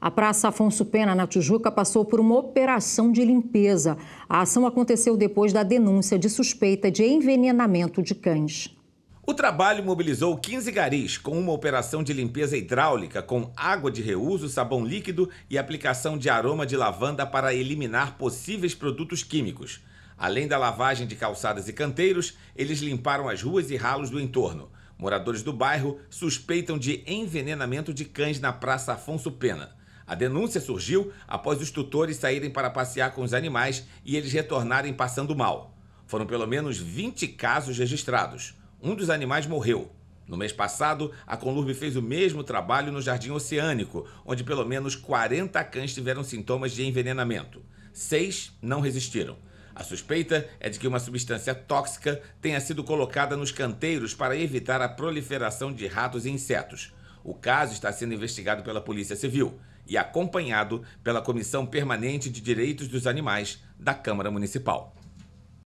A Praça Afonso Pena, na Tijuca, passou por uma operação de limpeza. A ação aconteceu depois da denúncia de suspeita de envenenamento de cães. O trabalho mobilizou 15 garis com uma operação de limpeza hidráulica com água de reuso, sabão líquido e aplicação de aroma de lavanda para eliminar possíveis produtos químicos. Além da lavagem de calçadas e canteiros, eles limparam as ruas e ralos do entorno. Moradores do bairro suspeitam de envenenamento de cães na Praça Afonso Pena. A denúncia surgiu após os tutores saírem para passear com os animais e eles retornarem passando mal. Foram pelo menos 20 casos registrados. Um dos animais morreu. No mês passado, a Conlurb fez o mesmo trabalho no Jardim Oceânico, onde pelo menos 40 cães tiveram sintomas de envenenamento. Seis não resistiram. A suspeita é de que uma substância tóxica tenha sido colocada nos canteiros para evitar a proliferação de ratos e insetos. O caso está sendo investigado pela Polícia Civil e acompanhado pela Comissão Permanente de Direitos dos Animais da Câmara Municipal.